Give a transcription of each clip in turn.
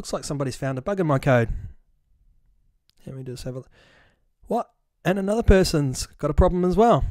looks like somebody's found a bug in my code. Let me just have a What? And another person's got a problem as well.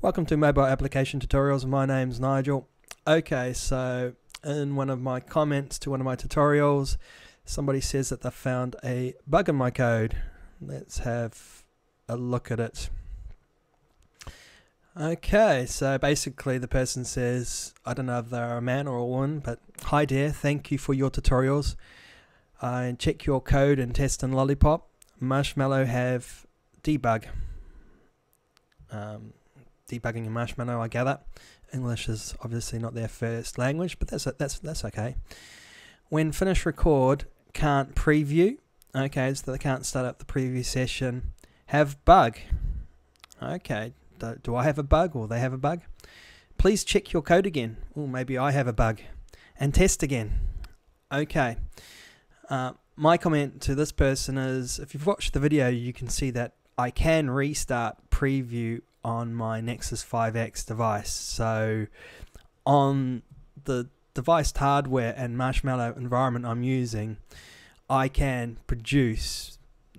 Welcome to Mobile Application Tutorials. My name's Nigel. Okay, so in one of my comments to one of my tutorials, somebody says that they found a bug in my code. Let's have a look at it. Okay, so basically the person says, I don't know if they're a man or a woman, but hi dear, thank you for your tutorials. I check your code and test in Lollipop. Marshmallow have debug. Um, debugging in Marshmallow, I gather. English is obviously not their first language, but that's that's that's okay. When finish record can't preview, okay, so they can't start up the preview session. Have bug, okay. Do, do I have a bug or they have a bug? Please check your code again. Oh, maybe I have a bug, and test again. Okay. Uh, my comment to this person is, if you've watched the video, you can see that I can restart preview on my Nexus 5X device. So on the device hardware and Marshmallow environment I'm using, I can produce,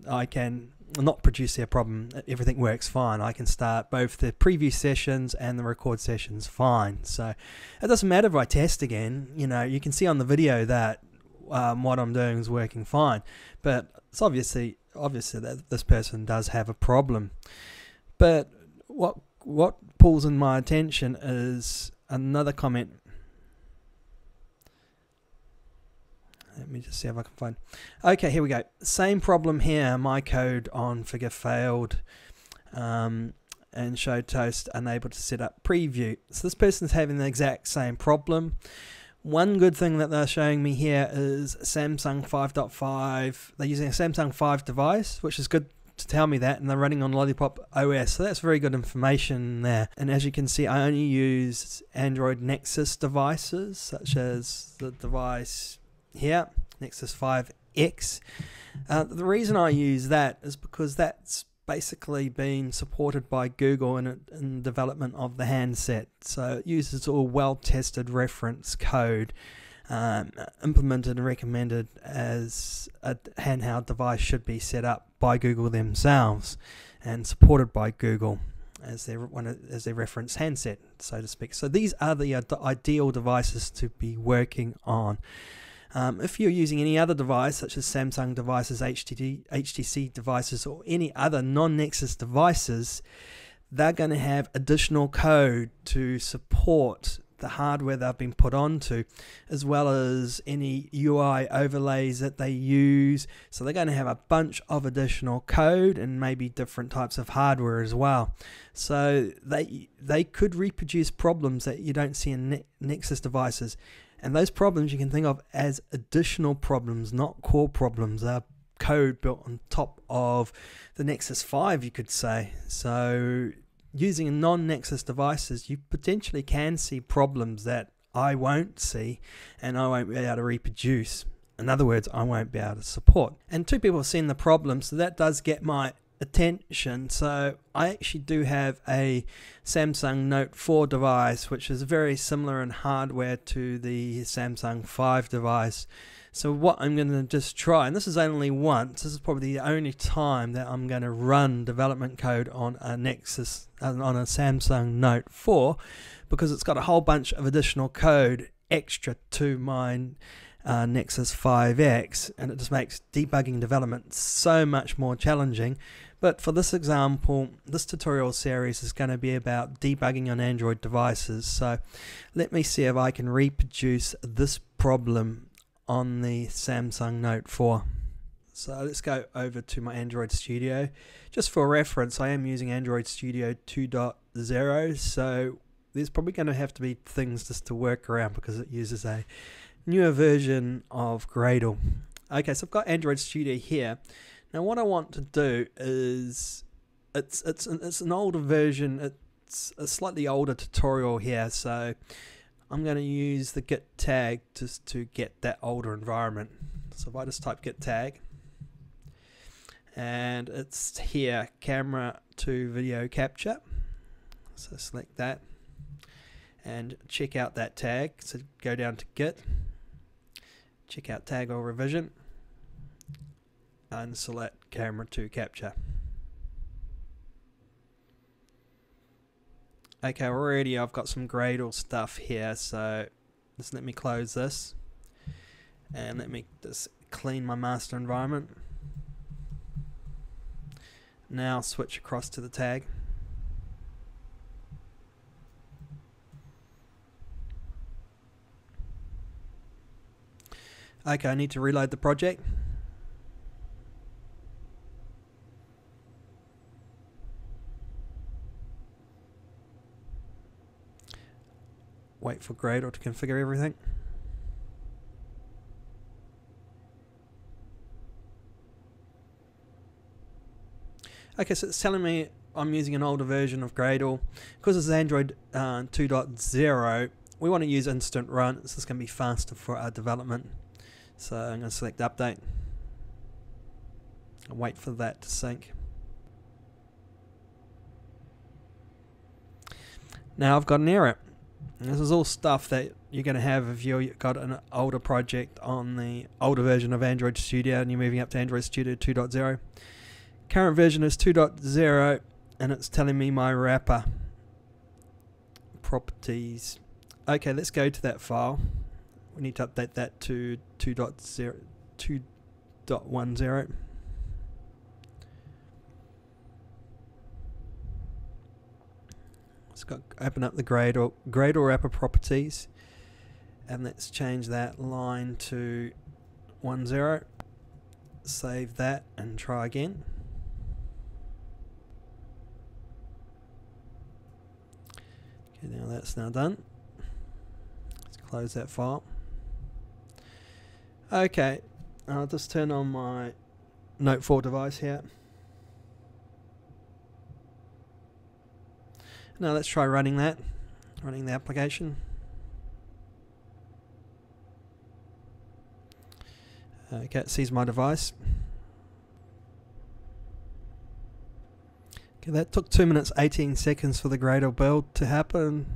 I can not produce their problem. Everything works fine. I can start both the preview sessions and the record sessions fine. So it doesn't matter if I test again. You know, you can see on the video that um, what I'm doing is working fine, but it's obviously obviously that this person does have a problem. But what what pulls in my attention is another comment. Let me just see if I can find. Okay, here we go. Same problem here. My code on figure failed, um, and show toast unable to set up preview. So this person's having the exact same problem. One good thing that they're showing me here is Samsung 5.5. They're using a Samsung 5 device, which is good to tell me that, and they're running on Lollipop OS. So that's very good information there. And as you can see, I only use Android Nexus devices, such as the device here, Nexus 5X. Uh, the reason I use that is because that's basically been supported by Google in, in development of the handset. So it uses all well tested reference code um, implemented and recommended as a handheld device should be set up by Google themselves and supported by Google as their one as their reference handset, so to speak. So these are the uh, ideal devices to be working on. Um, if you're using any other device, such as Samsung devices, HTC, HTC devices, or any other non Nexus devices, they're going to have additional code to support the hardware they've been put onto, as well as any UI overlays that they use. So they're going to have a bunch of additional code and maybe different types of hardware as well. So they they could reproduce problems that you don't see in Nexus devices. And those problems you can think of as additional problems, not core problems. They're code built on top of the Nexus 5, you could say. So, using non Nexus devices, you potentially can see problems that I won't see and I won't be able to reproduce. In other words, I won't be able to support. And two people have seen the problem, so that does get my attention. So I actually do have a Samsung Note 4 device, which is very similar in hardware to the Samsung 5 device. So what I'm going to just try, and this is only once, this is probably the only time that I'm going to run development code on a Nexus, uh, on a Samsung Note 4, because it's got a whole bunch of additional code extra to mine uh, Nexus 5X, and it just makes debugging development so much more challenging. But for this example, this tutorial series is going to be about debugging on Android devices. So let me see if I can reproduce this problem on the Samsung Note 4. So let's go over to my Android Studio. Just for reference, I am using Android Studio 2.0, so there's probably going to have to be things just to work around because it uses a newer version of Gradle. Okay, so I've got Android Studio here. Now, what I want to do is it's it's it's an older version. It's a slightly older tutorial here, so I'm going to use the git tag just to get that older environment. So if I just type git tag, and it's here, camera to video capture. So select that and check out that tag. So go down to git, check out tag or revision, and select camera2 capture. Okay, already I've got some Gradle stuff here, so just let me close this and let me just clean my master environment. Now switch across to the tag. Okay, I need to reload the project. Wait for Gradle to configure everything. Okay, so it's telling me I'm using an older version of Gradle. Because it's Android uh, 2.0, we want to use instant run. This is going to be faster for our development. So I'm going to select update. And wait for that to sync. Now I've got an error. This is all stuff that you're going to have if you've got an older project on the older version of Android Studio and you're moving up to Android Studio 2.0. Current version is 2.0 and it's telling me my wrapper properties. Okay, let's go to that file. We need to update that to 2.0 2.10. Let's open up the Gradle Gradle wrapper properties. And let's change that line to 10 save that and try again. Okay now that's now done. Let's close that file. Okay I'll just turn on my note 4 device here Now let's try running that, running the application. Okay, it sees my device. Okay, that took 2 minutes 18 seconds for the Gradle build to happen.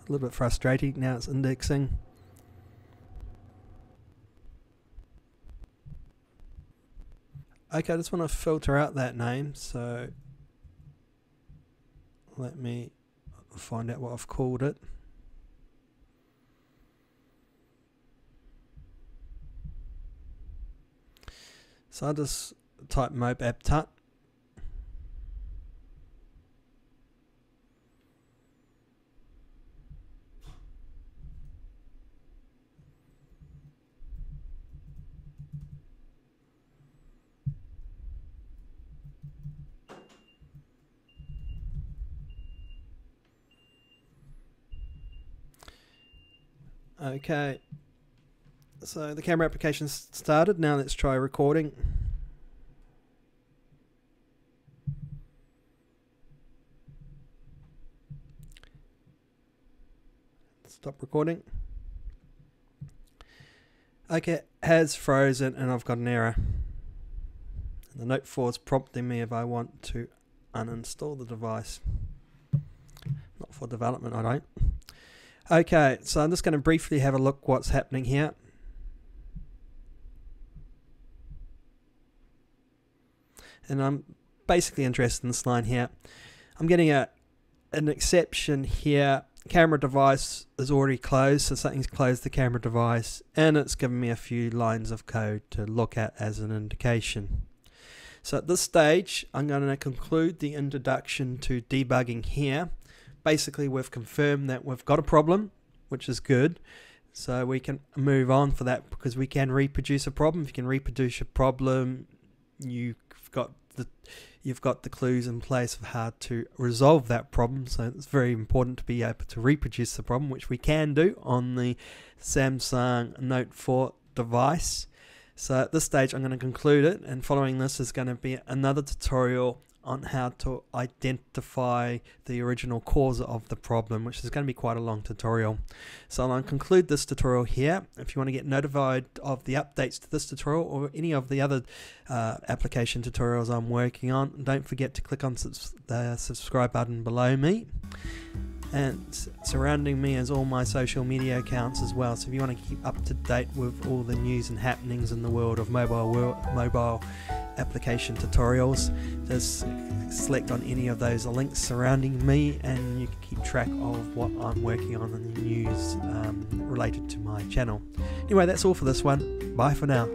A little bit frustrating, now it's indexing. Okay, I just want to filter out that name, so let me find out what I've called it. So I just type app tut Okay. So the camera application started. Now let's try recording. Stop recording. Okay, has frozen and I've got an error. The Note 4 is prompting me if I want to uninstall the device. Not for development, I don't. Okay, so I'm just going to briefly have a look what's happening here. And I'm basically interested in this line here. I'm getting a an exception here. Camera device is already closed, so something's closed the camera device, and it's given me a few lines of code to look at as an indication. So at this stage, I'm going to conclude the introduction to debugging here basically we've confirmed that we've got a problem, which is good. So we can move on for that because we can reproduce a problem. If you can reproduce a problem, you've got the you've got the clues in place of how to resolve that problem. So it's very important to be able to reproduce the problem, which we can do on the Samsung Note 4 device. So at this stage, I'm going to conclude it, and following this is going to be another tutorial on how to identify the original cause of the problem, which is going to be quite a long tutorial. So I'll conclude this tutorial here. If you want to get notified of the updates to this tutorial or any of the other uh, application tutorials I'm working on, don't forget to click on subs the subscribe button below me and surrounding me is all my social media accounts as well. So if you want to keep up to date with all the news and happenings in the world of mobile world, mobile application tutorials, just select on any of those links surrounding me, and you can keep track of what I'm working on in the news um, related to my channel. Anyway, that's all for this one. Bye for now.